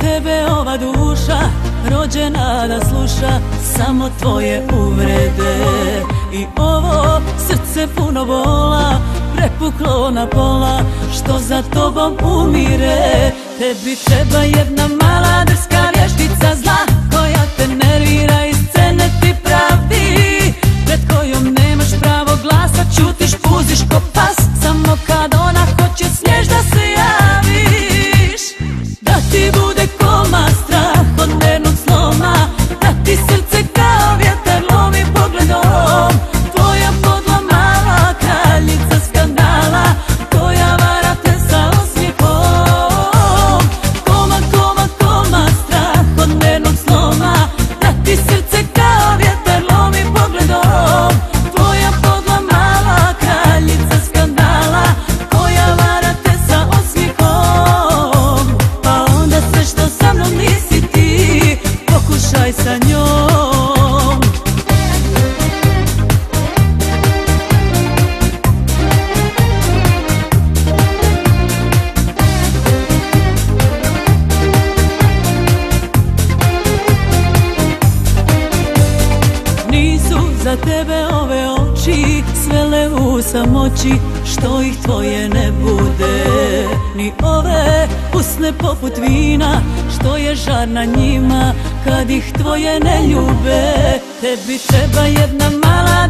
tebe ova duša Rođena da sluša samo tvoje uvrede. I ovo srce puno vola Prepuklo na pola što za tobom umire. Tebi treba jedna mala drska vještica zlata Pokušaj sa njom. Nisu za tebe ove Samoći Što ih tvoje ne bude. Ni ove usne poput vina Što je žar na njima Kad ih tvoje ne ljube. Tebi treba jedna mala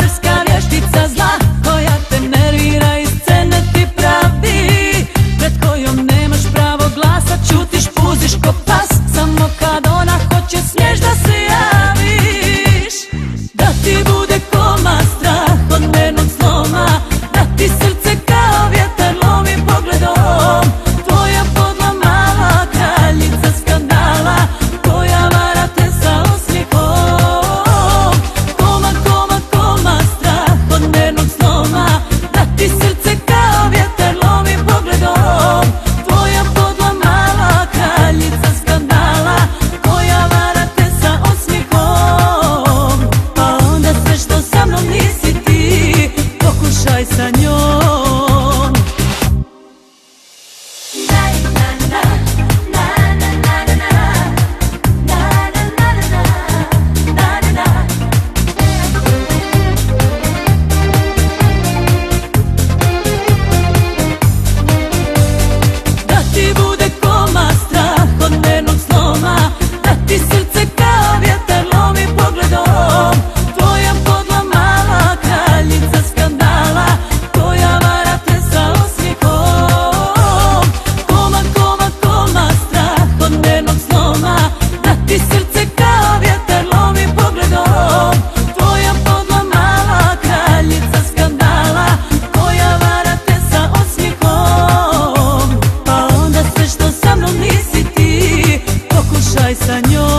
Ay, Señor.